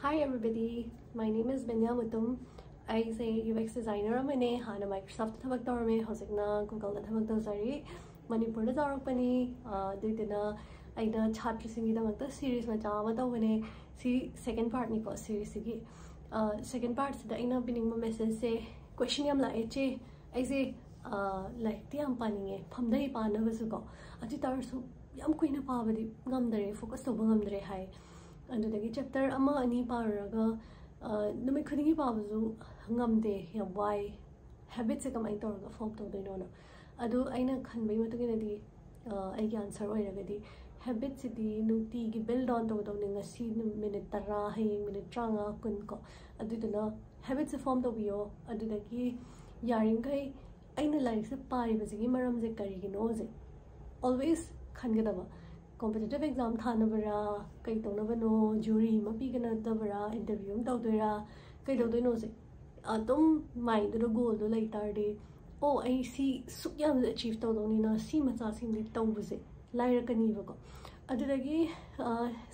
Hi everybody, my name is Benya Mutum. I say UX designer amane hana Microsoft thabak tawrme hozikna Google da thabak tawzari Manipur da tawrakpani duidina aina chhatra singi da makta series ma chawa tawbane si second part ni ko series sigi second part sida aina bining ma message se question yam la che aise like ti am paninge phamdai pa na basu ko ati tar su yam kuina pa badi ngamdare focus to ngamdare hai ꯑꯗꯨꯗꯒꯤ chapter ꯑꯃ ꯑꯅꯤ ꯄꯥꯔꯨꯔꯒ ꯅꯨꯃꯤꯠ ꯈꯨꯗꯤꯡꯒꯤ ꯄꯥꯕꯁꯨ ꯉꯝꯗꯦ ꯌꯥꯝ ꯋꯥꯏ ꯍꯦꯕꯤꯠꯁꯦ ꯀꯃꯥꯏꯅ ꯇꯧꯔꯒ ꯐꯣꯝ ꯇꯧꯗꯣꯏꯅꯣꯅ ꯑꯗꯨ ꯑꯩꯅ ꯈꯟꯕꯒꯤ ꯃꯇꯨꯡ ꯏꯟꯅꯗꯤ ꯑꯩꯒꯤ ꯑꯟꯁꯔ ꯑꯣꯏꯔꯒꯗꯤ ꯍꯦꯕꯤꯠꯁꯤꯗꯤ ꯅꯨꯡꯇꯤꯒꯤ ꯕꯤꯜ ꯗꯥꯎꯟ ꯇꯧꯒꯗꯧꯅꯤ ꯉꯁꯤ ꯃꯤꯅꯤꯠ ꯇꯔꯥ ꯍꯌꯦꯡ ꯃꯤꯅꯤꯠ ꯇꯔꯥꯃꯉꯥ ꯀꯨꯟ ꯀꯣ ꯑꯗꯨꯗꯨꯅ ꯍꯦꯕꯤꯠꯁꯦ ꯐꯣꯝ ꯇꯧꯕꯤꯌꯣ ꯑꯗꯨꯗꯒꯤ ꯌꯥꯔꯤꯈꯩ ꯑꯩꯅ ꯂꯥꯏꯔꯤꯛꯁꯦ ꯄꯥꯔꯤꯕꯁꯤꯒꯤ ꯃꯔꯝꯁꯦ ꯀꯔꯤꯒꯤꯅꯣꯁꯦ ꯑꯣꯜꯋꯦꯁ ꯈꯟꯒꯗꯕ ꯀꯣꯝꯄꯤꯇꯤꯇꯤꯞ ꯑꯦꯛꯖꯥꯝ ꯊꯥꯅꯕꯔꯥ ꯀꯩ ꯇꯧꯅꯕꯅꯣ ꯖꯨꯔꯤ ꯑꯃ ꯄꯤꯒꯅꯗꯕꯔꯥ ꯏꯟꯇꯔꯚ꯭ꯌꯨ ꯑꯃ ꯇꯧꯗꯣꯏꯔꯥ ꯀꯩꯗꯧꯗꯣꯏꯅꯣꯁꯦ ꯑꯗꯨꯝ ꯃꯥꯏꯟꯗꯨꯗ ꯒꯣꯜꯗꯣ ꯂꯩ ꯇꯥꯔꯗꯤ ꯑꯣ ꯑꯩ ꯁꯤ ꯁꯨꯛ ꯌꯥꯝꯅ ꯑꯆꯤꯞ ꯇꯧꯗꯧꯅꯤꯅ ꯁꯤ ꯃꯆꯥꯁꯤꯡꯗꯤ ꯇꯧꯕꯁꯦ ꯂꯥꯏꯔꯛꯀꯅꯤꯕꯀꯣ ꯑꯗꯨꯗꯒꯤ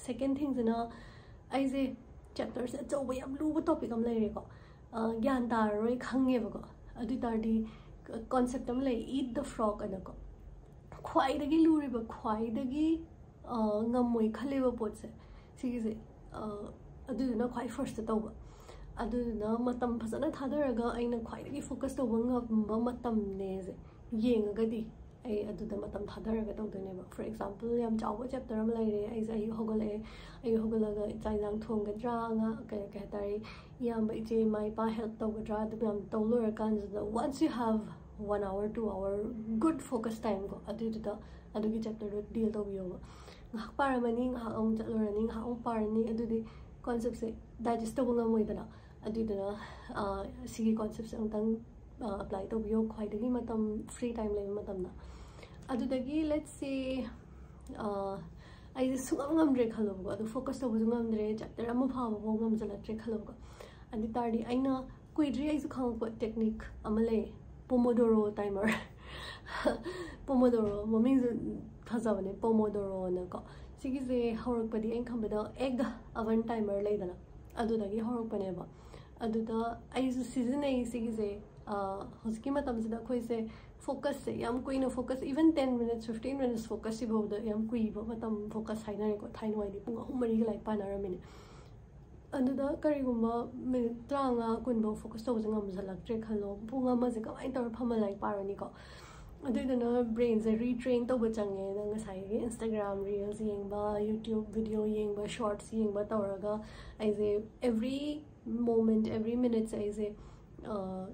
ꯁꯦꯀꯦꯟ ꯊꯤꯡꯁꯤꯅ ꯑꯩꯁꯦ ꯆꯦꯞꯇꯔꯁꯦ ꯑꯆꯧꯕ ꯌꯥꯝ ꯂꯨꯕ ꯇꯣꯄꯤꯛ ꯑꯃ ꯂꯩꯔꯦꯀꯣ ꯒ꯭ꯌꯥꯟ ꯇꯥꯔꯔꯣꯏ ꯈꯪꯉꯦꯕꯀꯣ ꯑꯗꯨ ꯑꯣꯏ ꯇꯥꯔꯗꯤ ꯀꯣꯟꯁꯦꯞ ꯑꯃ ꯂꯩ ꯏꯠ ꯗ ꯐ꯭ꯔꯣꯛ ꯑꯅꯀꯣ ꯈ꯭ꯋꯥꯏꯗꯒꯤ ꯂꯨꯔꯤꯕ ꯈ꯭ꯋꯥꯏꯗꯒꯤ ꯉꯝꯃꯣꯏ ꯈꯜꯂꯦꯕ ꯄꯣꯠꯁꯦ ꯁꯤꯒꯤꯁꯦ ꯑꯗꯨꯗꯨꯅ ꯈ꯭ꯋꯥꯏ ꯐꯥꯔꯁꯇ ꯇꯧꯕ ꯑꯗꯨꯗꯨꯅ ꯃꯇꯝ ꯐꯖꯅ ꯊꯥꯗꯔꯒ ꯑꯩꯅ ꯈ꯭ꯋꯥꯏꯗꯒꯤ ꯐꯣꯀꯁ ꯇꯧꯕ ꯉꯝꯕ ꯃꯇꯝꯅꯦꯁꯦ ꯌꯦꯡꯉꯒꯗꯤ ꯑꯩ ꯑꯗꯨꯗ ꯃꯇꯝ ꯊꯥꯗꯔꯒ ꯇꯧꯗꯣꯏꯅꯦꯕ ꯐꯣꯔ ꯑꯦꯛꯖꯥꯝꯄꯜ ꯌꯥꯝ ꯆꯥꯎꯕ ꯆꯦꯞꯇꯔ ꯑꯃ ꯂꯩꯔꯦ ꯑꯩꯁꯦ ꯑꯌꯨꯛ ꯍꯧꯒꯠꯂꯛꯑꯦ ꯑꯌꯨꯛ ꯍꯧꯒꯠꯂꯒ ꯆꯥꯛ ꯏꯟꯖꯥꯡ ꯊꯣꯡꯒꯗ꯭ꯔꯥ ꯉꯥ ꯀꯩ ꯀꯩ ꯍꯥꯏꯇꯥꯔꯦ ꯏꯌꯥꯝꯕ ꯏꯆꯦ ꯏꯃꯥ ꯏꯄꯥ ꯍꯦꯜꯞ ꯇꯧꯒꯗ꯭ꯔꯥ ꯑꯗꯨ ꯃꯌꯥꯝ ꯇꯧ ꯂꯣꯏꯔꯀꯥꯟꯁꯤꯗ ꯋꯥꯟꯁ ꯌꯨ ꯍꯥꯞ one hour two hour good focus ꯇꯥꯏꯝꯀꯣ ꯑꯗꯨꯏꯗꯨꯗ अदुगी chapter deal ngamoidana aduduna sigi concept se angtang apply tawbiyo khwaidagi matam free time leba matamna adudagi let's say ai sungam ngamdre khalobo adu focus tawbu ngamdre chapter ama phaba bo ngamjalatre khalobo adi tardi aina kuidri ai su ain khambada egg oven timer leidana adudagi haurakpane ba aduda ai su season ai sigise hosiki matamsida khoise focus se yam kuina focus even 10 minutes 15 minutes focus si ꯑꯗꯨꯗ ꯀꯔꯤꯒꯨꯝꯕ minute ꯇꯔꯥꯃꯉꯥ ꯀꯨꯟꯐꯥꯎ focus ꯇꯧꯕꯁꯦ ꯉꯝꯖꯜꯂꯛꯇ꯭ꯔꯦ ꯈꯜꯂꯣ ꯄꯨꯡ ꯑꯃꯁꯦ ꯀꯃꯥꯏꯅ ꯇꯧꯔ ꯐꯝꯃ ꯂꯥꯏꯔꯤꯛ ꯄꯥꯔꯅꯤꯀꯣ ꯑꯗꯨꯏꯗꯨꯅ ꯕ꯭ꯔꯦꯟꯁꯦ ꯔꯤꯇ꯭ꯔꯦꯟ ꯇꯧꯕ ꯆꯪꯉꯦ ꯅꯪ ꯉꯁꯥꯏꯒꯤ ꯏꯟꯁꯇꯥꯒ꯭ꯔꯥꯝ ꯔꯤꯜꯁ ꯌꯦꯡꯕ ꯌꯨꯇ꯭ꯌꯨꯕ ꯚꯤꯗꯤꯑꯣ ꯌꯦꯡꯕ ꯁꯣꯔꯠꯁ ꯌꯦꯡꯕ ꯇꯧꯔꯒ ꯑꯩꯁꯦ ꯑꯦꯚ꯭ꯔꯤ ꯃꯣꯃꯦꯟꯠ ꯑꯦꯚ꯭ꯔꯤ ꯃꯤꯅꯤꯠꯁꯦ ꯑꯩꯁꯦ uh,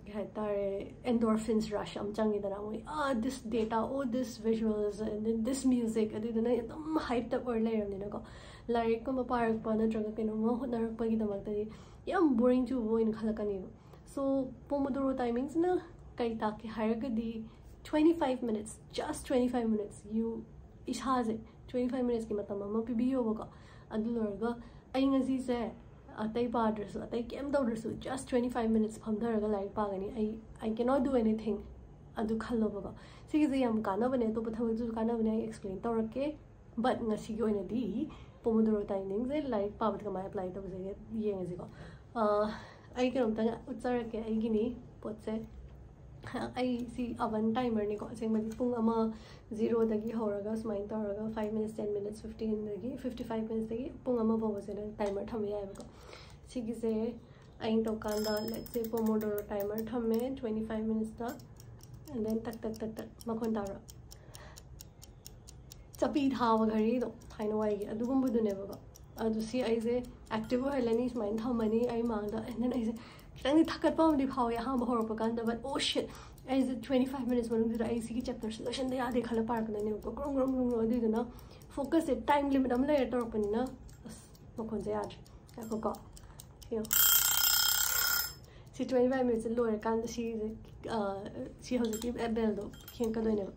endorphins rush amchang ah this data oh this visuals and then this music and then itam hyped up or layer nina ko like ko maparag pa na traga kino mo narag pagi damag tadi yam boring ju wo in khalaka ni. So pomodoro timings na kai ta ki haraga di 25 minutes just 25 minutes. You ishaze 25 minutes ki matam ma pibiyo boga adulorga ai ngasi se ꯑꯇꯩ ꯄꯥꯗ꯭ꯔꯁꯨ ꯑꯇꯩ ꯀꯩꯝ ꯇꯧꯗ꯭ꯔꯁꯨ just 25 minutes ꯐꯝꯊꯔꯒ ꯂꯥꯏꯔꯤꯛ ꯄꯥꯒꯅꯤ ꯑꯩ ꯑꯩ cannot ꯗꯨ anything ꯑꯗꯨ ꯈꯜꯂꯣꯕꯀꯣ ꯁꯤꯒꯤꯁꯦ ꯌꯥꯝ ꯀꯥꯟꯅꯕꯅꯦ ꯑꯇꯣꯞꯄ ꯊꯕꯛꯇꯁꯨ ꯀꯥꯟꯅꯕꯅꯦ ꯑꯩ explain ꯇꯧꯔꯛꯀꯦ ꯕꯠ ꯉꯁꯤꯒꯤ ꯑꯣꯏꯅꯗꯤ ꯄꯣꯃꯣꯗꯣꯔꯣ ꯇꯥꯏꯃꯤꯡꯁꯦ ꯂꯥꯏꯔꯤꯛ ꯄꯥꯕꯗ ꯀꯃꯥꯏꯅ ꯑꯦꯄ꯭ꯂꯥꯏ ꯇꯧꯕꯁꯦ ꯌꯦꯡꯉꯁꯤꯀꯣ ꯑꯩ ꯀꯩꯅꯣꯝꯇꯪ ꯎꯠꯆꯔꯛꯀꯦ ꯑꯩꯒꯤꯅꯤ ꯄꯣꯠꯁꯦ अवन टाइमर ने कोई पुंग जीरोदगी हौरगा सुम तौर five minutes ten minutes fifteen fifty five मिनट्सदी से टाइमर थमेंगे सिगे अगर लेट्स से पोमोडोर टाइमर थमें ट्वेंटी फाइव मिनट्स दें तक तक तक तक मखन तार चपी था घड़ीद वाई अगुबदनेब अक्टिव होलनी सुमायन थमनी मांग एंड देन ꯈꯤꯇꯪꯗꯤ ꯊꯛꯀꯠꯄ ꯑꯃꯗꯤ ꯐꯥꯎꯋꯦ ꯑꯍꯥꯟꯕ ꯍꯧꯔꯛꯄ ꯀꯥꯟꯗ ꯕꯠ ꯑꯣ ꯁꯤꯠ ꯑꯩꯁꯦ ꯇ꯭ꯋꯦꯟꯇꯤ ꯐꯥꯏꯚ ꯃꯤꯅꯤꯠꯁ ꯃꯅꯨꯡꯁꯤꯗ ꯑꯩ ꯁꯤꯒꯤ ꯆꯦꯞꯇꯔꯁꯦ ꯂꯣꯏꯁꯤꯟꯕ ꯌꯥꯗꯦ ꯈꯜꯂ ꯄꯥꯔꯛꯀꯗꯣꯏꯅꯦꯕꯀꯣ ꯒ꯭ꯔꯣꯡ ꯒ꯭ꯔꯣꯡ ꯒ꯭ꯔꯣꯡ ꯑꯗꯨꯏꯗꯨꯅ ꯐꯣꯀꯁꯁꯦ ꯇꯥꯏꯝ ꯂꯤꯃꯤꯠ ꯑꯃ ꯂꯩꯔ ꯇꯧꯔꯛꯄꯅꯤꯅ ꯑꯁ ꯃꯈꯣꯟꯁꯦ ꯌꯥꯗ꯭ꯔꯦ ꯉꯥꯏꯈꯣꯀꯣ ꯌꯦꯡꯉꯣ ꯁꯤ ꯇ꯭ꯋꯦꯟꯇꯤ ꯐꯥꯏꯚ ꯃꯤꯅꯤꯠꯁꯦ ꯂꯣꯏꯔꯀꯥꯟꯗ ꯁꯤꯁꯦ ꯁꯤ ꯍꯧꯖꯤꯛꯀꯤ ꯕꯦꯜꯗꯣ ꯈꯦꯡꯀꯗꯣꯏꯅꯦꯕ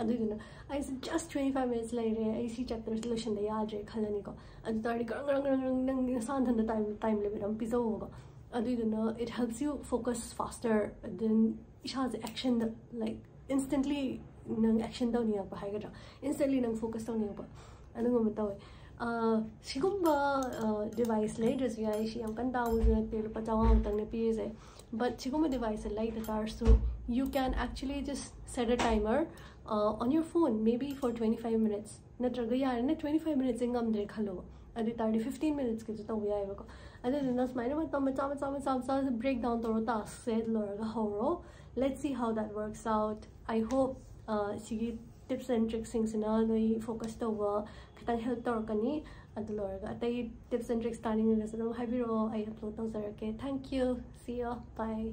ꯑꯗꯨꯏꯗꯨꯅ ꯑꯩꯁꯦ ꯖꯁ ꯇ꯭ꯋꯦꯟꯇꯤ ꯐꯥꯏꯚ ꯃꯤꯅꯤꯠꯁ ꯂꯩꯔꯦ ꯑꯩ ꯁꯤ ꯆꯦꯞꯇꯔꯁꯦ ꯂꯣꯏꯁꯤꯟꯕ ꯌꯥꯗ꯭ꯔꯦ ꯈꯜꯂꯅꯤꯀꯣ ꯑꯗꯨ ꯇꯥꯔꯗꯤ ꯒꯔꯪ ꯒꯔꯪ ꯒꯔꯪ ꯒꯔꯪ ꯅꯪ ꯅꯁꯥꯟꯊꯟꯗ ꯇꯥꯏꯝ ꯇꯥꯏꯝ ꯂꯤꯃꯤꯠ ꯑꯃ ꯄꯤꯖꯧꯕꯀꯣ adidana it helps you focus faster than isha's action like instantly nang action down niya pa haiga instantly nang focus down niya pa. Ano ngo metaw uh eh? ah, sigumba ah, device lay dress ya ishi am kan daw zo tel pa jawa utang ne pi se but sigumba device lay the car so you can actually just set a timer uh, on your phone maybe for 25 minutes. Na traga na 25 minutes ingam dre khalo अहिले ताडी fifteen मिनट्सके जस्तो हुया आइबको अहिले दिनस माइने मत मचा मचा मचा मचा ब्रेक डाउन तरो ता सेड लरगा होरो let's see how that works out I hope सिगी tips and tricks सिंगसिना नोइ फोकस तवा खतन हेल्प तोरकनी अदु लरगा अतै टिप्स एन्ड ट्रिक्स तानिङ गसनो हाइबिरो आई upload तोसरके thank you see you bye